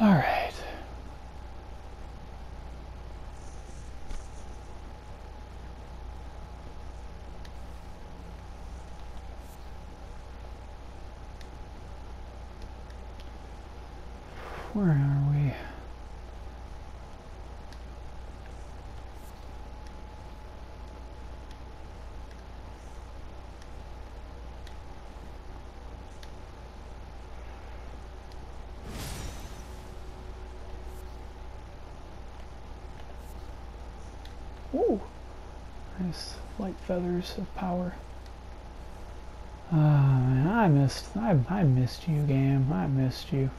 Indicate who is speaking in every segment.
Speaker 1: All right. Where are we? Ooh, nice light feathers of power. Ah, man, I missed. I I missed you, game. I missed you.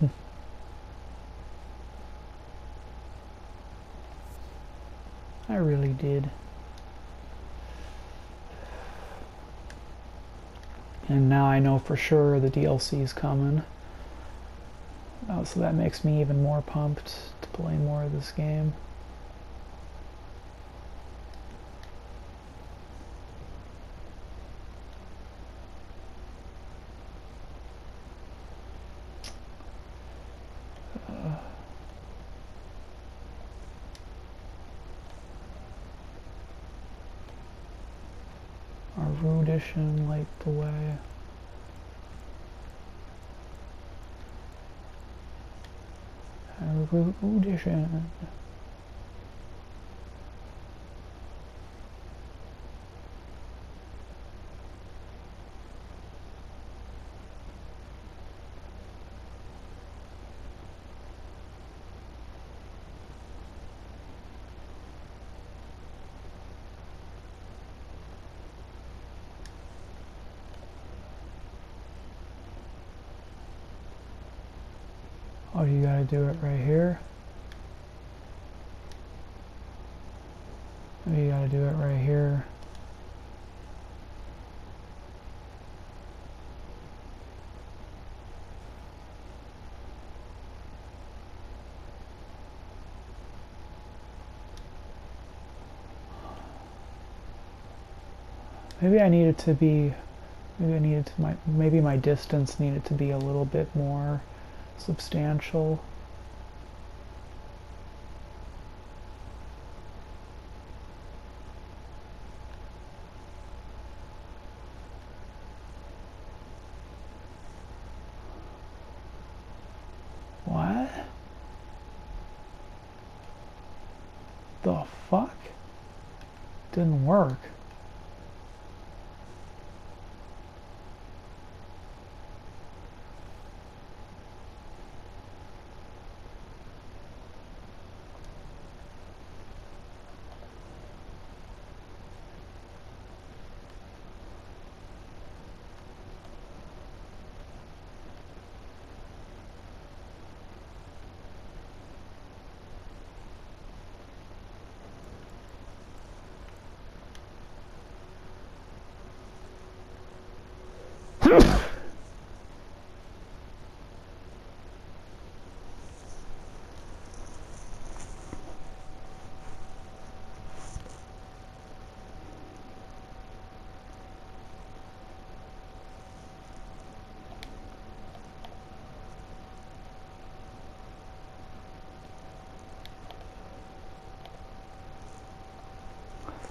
Speaker 1: I really did. And now I know for sure the DLC is coming. Oh, so that makes me even more pumped to play more of this game. Uh, our Erudition light the way. Our Erudition. Oh, you gotta do it right here. Maybe you gotta do it right here. Maybe I needed to be, maybe I needed to, my, maybe my distance needed to be a little bit more substantial. What? The fuck? Didn't work.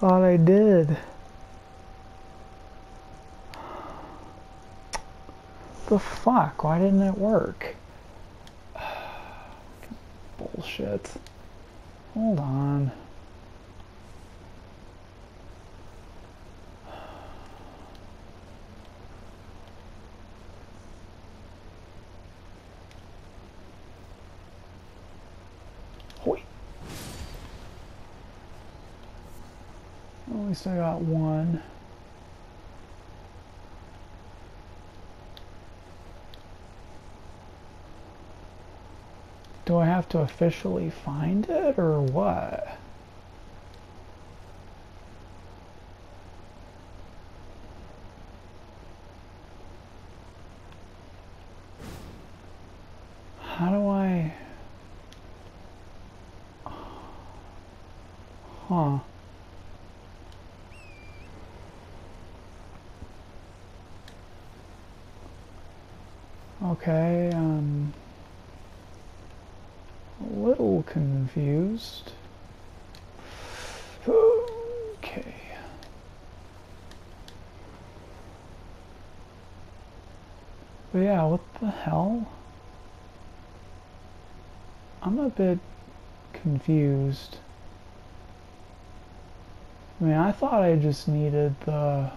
Speaker 1: Thought I did. The fuck? Why didn't it work? Bullshit. Hold on. Hoi. At least I got one. Do I have to officially find it or what? How do I... Huh. Okay, um... A little confused. Okay. But yeah, what the hell? I'm a bit confused. I mean, I thought I just needed the...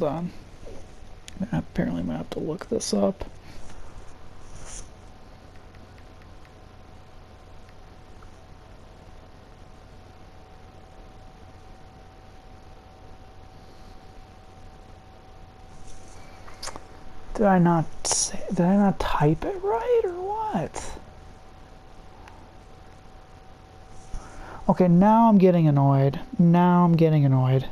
Speaker 1: Hold on. Apparently I'm going to have to look this up. Did I not say, did I not type it right or what? Okay, now I'm getting annoyed. Now I'm getting annoyed.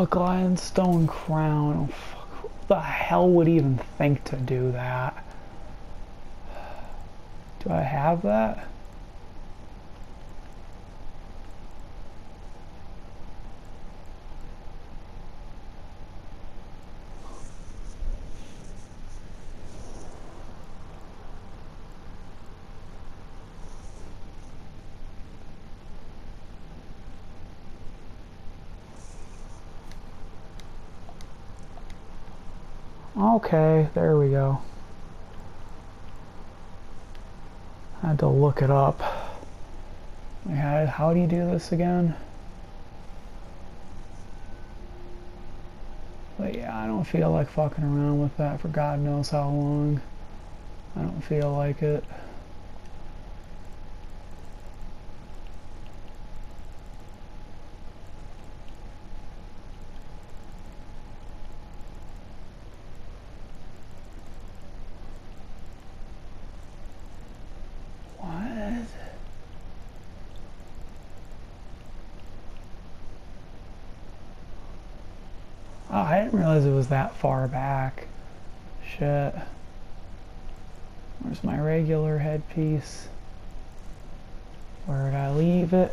Speaker 1: A Glintstone crown. Oh, fuck. Who the hell would even think to do that? Do I have that? Okay, there we go. I had to look it up. Yeah, how do you do this again? But yeah, I don't feel like fucking around with that for God knows how long. I don't feel like it. Oh, I didn't realize it was that far back. Shit. Where's my regular headpiece? Where did I leave it?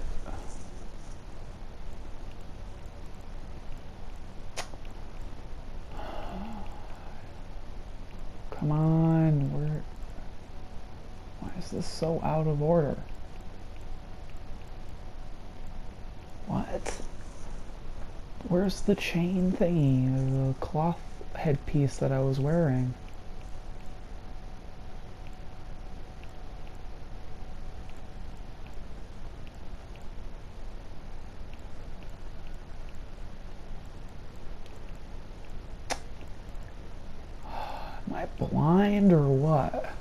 Speaker 1: Come on, where? Why is this so out of order? What? Where's the chain thingy? The cloth headpiece that I was wearing? Am I blind or what?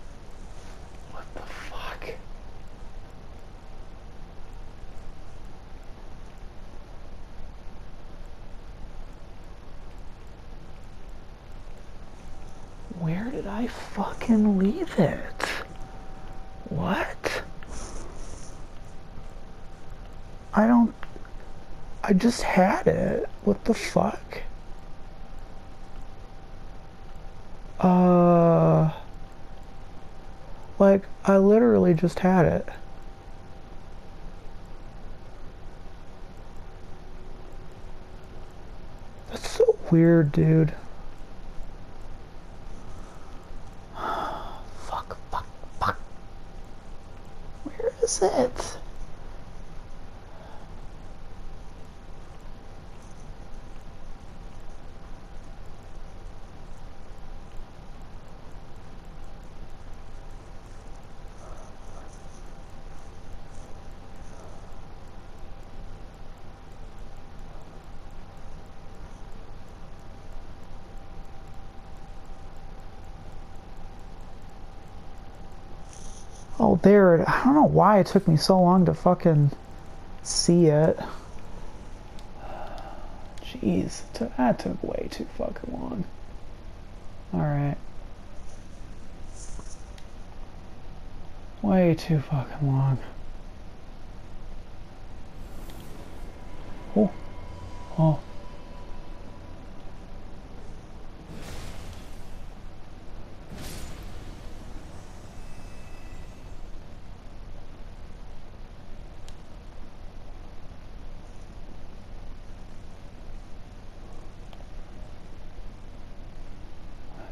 Speaker 1: Where did I fucking leave it? What? I don't... I just had it. What the fuck? Uh... Like, I literally just had it. That's so weird, dude. Is it? Oh, there. I don't know why it took me so long to fucking see it. Jeez, that took way too fucking long. Alright. Way too fucking long. Oh. Oh.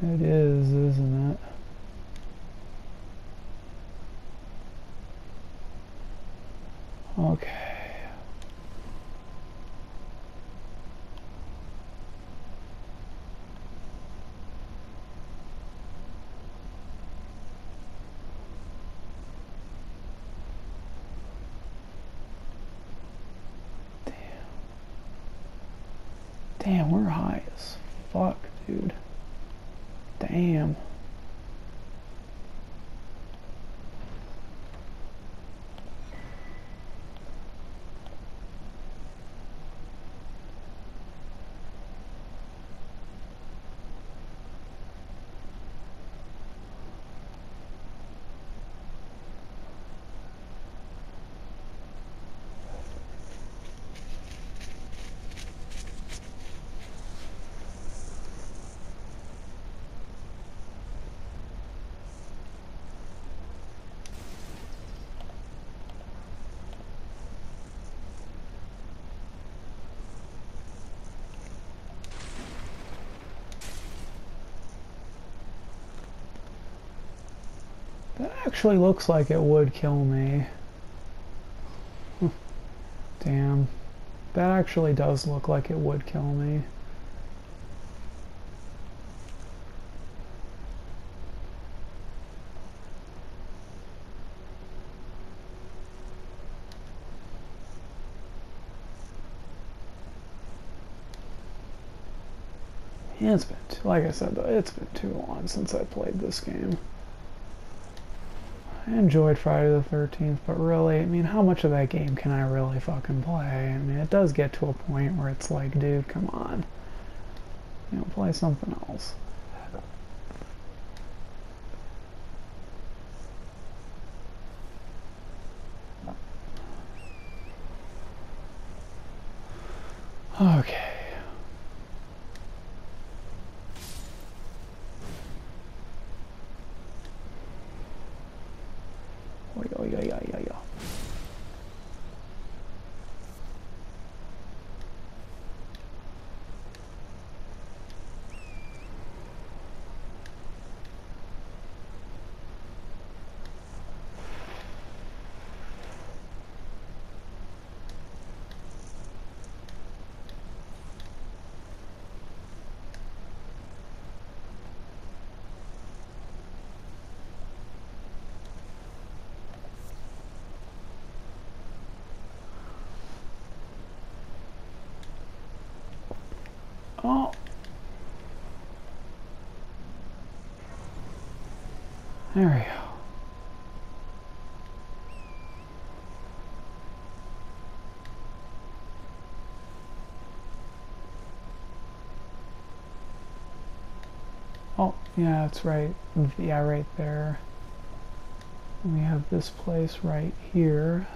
Speaker 1: It is, isn't it? Okay. Damn. Damn, we're high as fuck, dude. Damn. That actually looks like it would kill me. Hmm. Damn. That actually does look like it would kill me. It's been, too, like I said, it's been too long since I played this game. I enjoyed Friday the 13th, but really, I mean, how much of that game can I really fucking play? I mean, it does get to a point where it's like, dude, come on. You know, play something else. Oh. There we go. Oh, yeah, that's right. Yeah, right there. We have this place right here.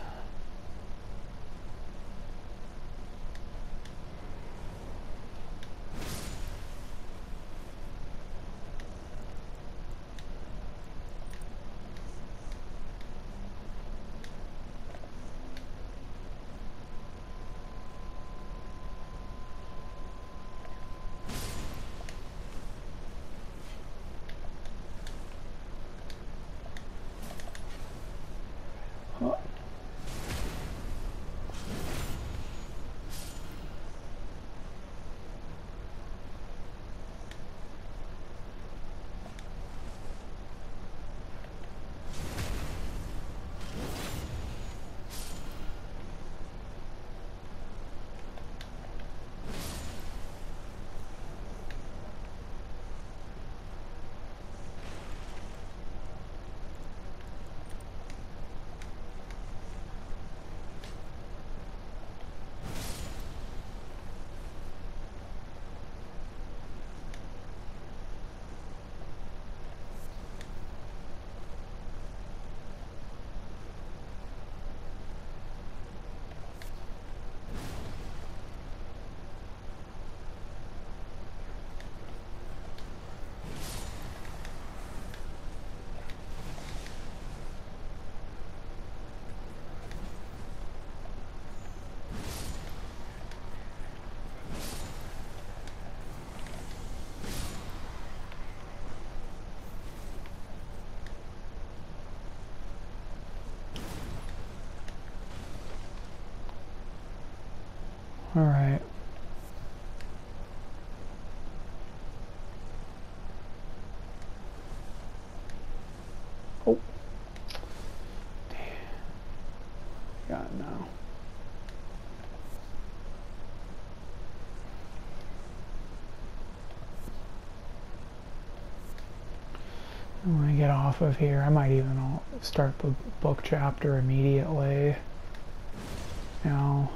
Speaker 1: Alright. Oh. Got it now. When I get off of here, I might even start the book chapter immediately. Now,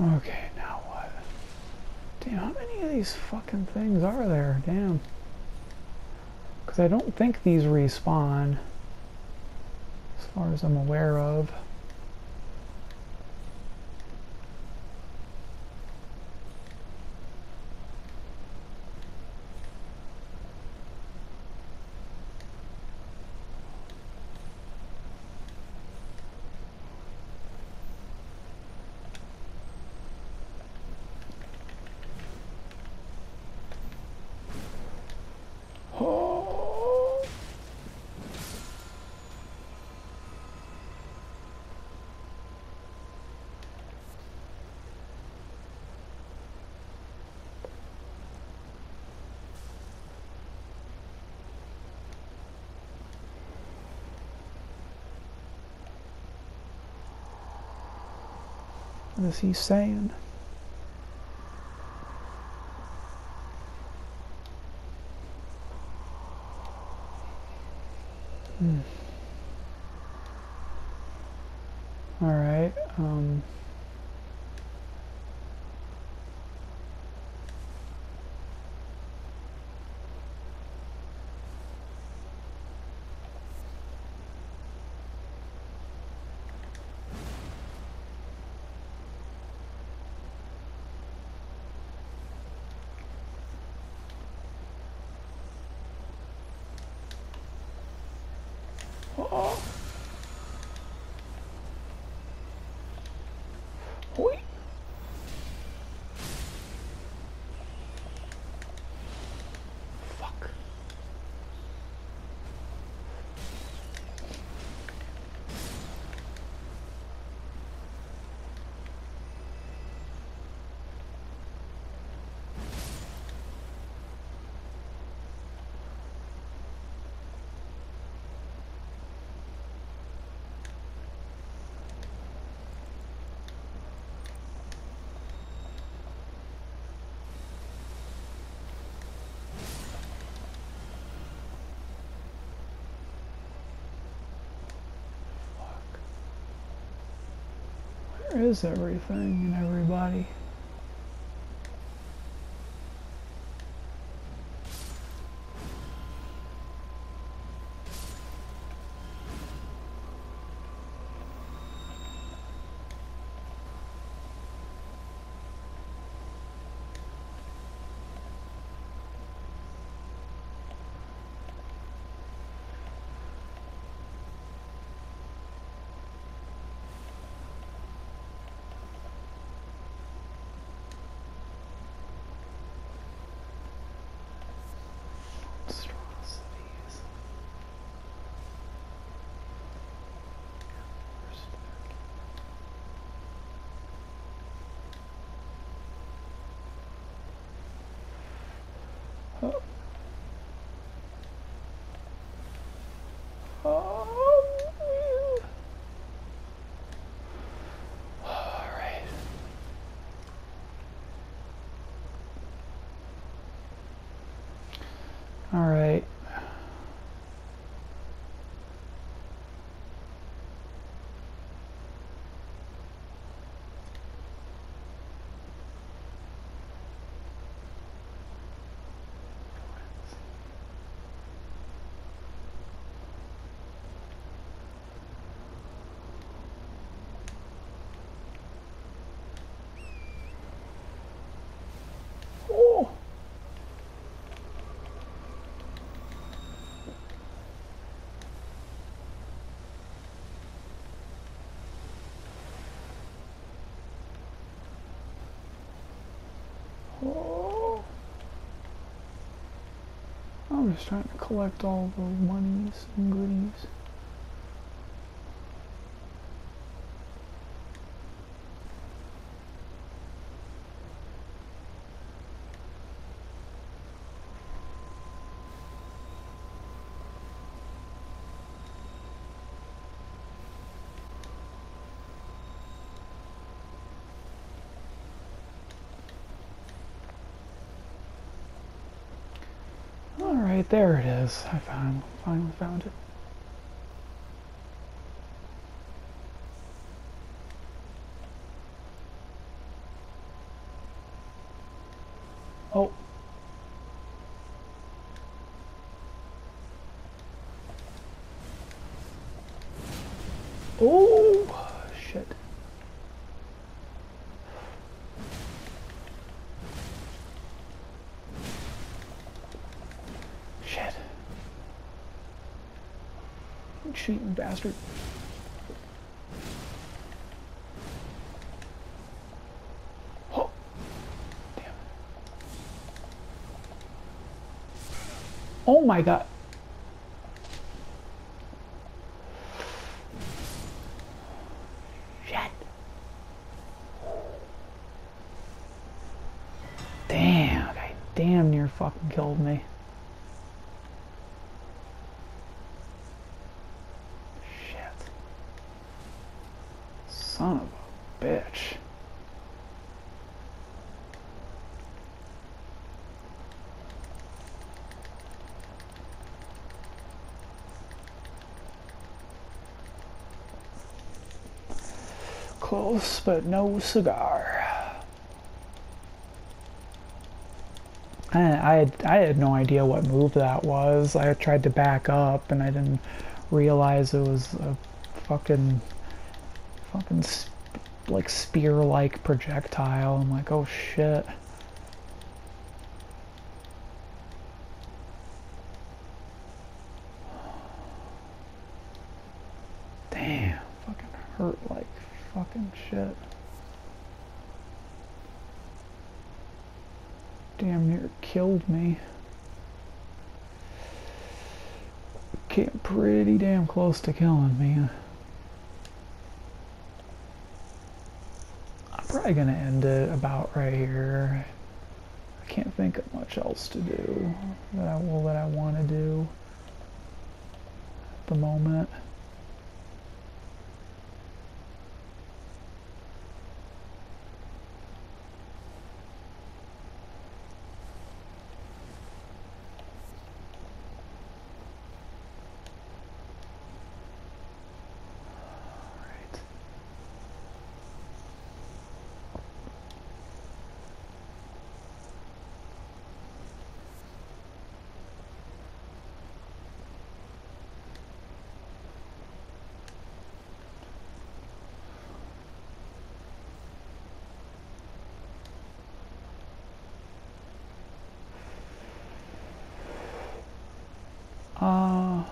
Speaker 1: Okay, now what? Damn, how many of these fucking things are there? Damn. Because I don't think these respawn, as far as I'm aware of. What is he saying? Hmm. All right. Um. Is everything and everybody? Monstrosities. Oh. Oh. All right. All right. Oh. I'm just trying to collect all the monies and goodies. There it is. I found, finally found it. Oh. Oh, shit. Shit. You cheating bastard. Oh. Damn. Oh my god. Damn, guy damn near fucking killed me. Shit. Son of a bitch. Close, but no cigar. I, I, had, I had no idea what move that was. I tried to back up and I didn't realize it was a fucking, fucking sp like spear-like projectile. I'm like, oh shit. Damn, fucking hurt like fucking shit. Damn near killed me. Came pretty damn close to killing me. I'm probably gonna end it about right here. I can't think of much else to do that I will that I want to do at the moment. Man,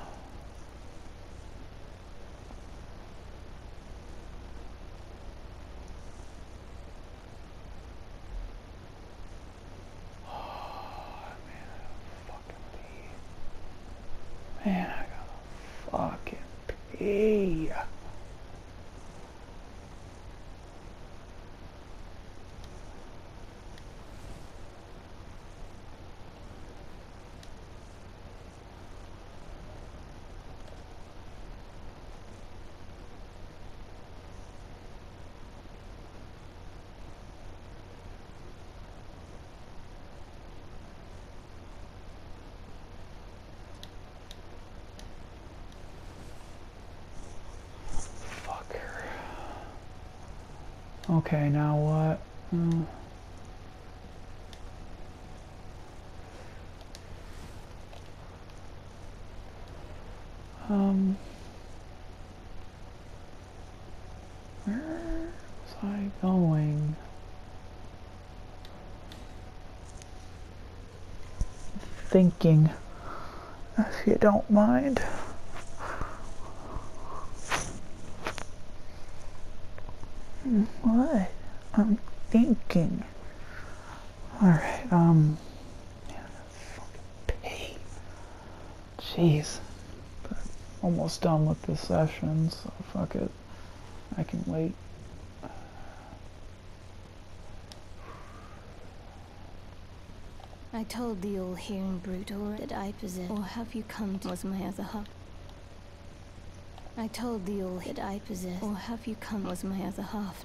Speaker 1: fucking please. Man, I gotta fucking pee. Okay, now what? Hmm. Um. Where was I going? Thinking, if you don't mind. What? I'm thinking. Alright, um... Man, fucking pay. Jeez. But almost done with this session, so fuck it. I can wait.
Speaker 2: I told the all-hearing brute or that I possess, or have you come to was my other half? I told the all that I possess, or have you come was my other half?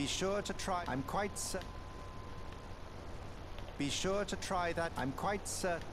Speaker 3: Be sure to try. I'm quite cer- Be sure to try that. I'm quite certain.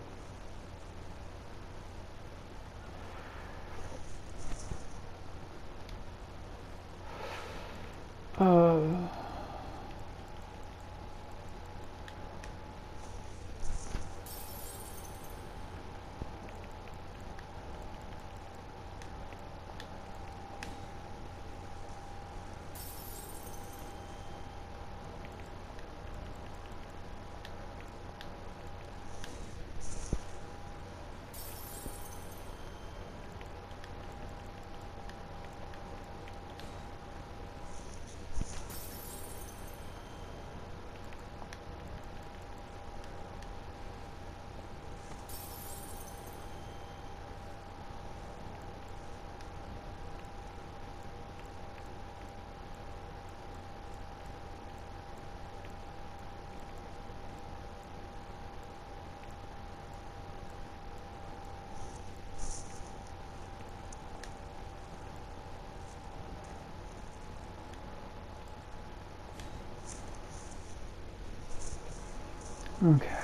Speaker 1: Okay.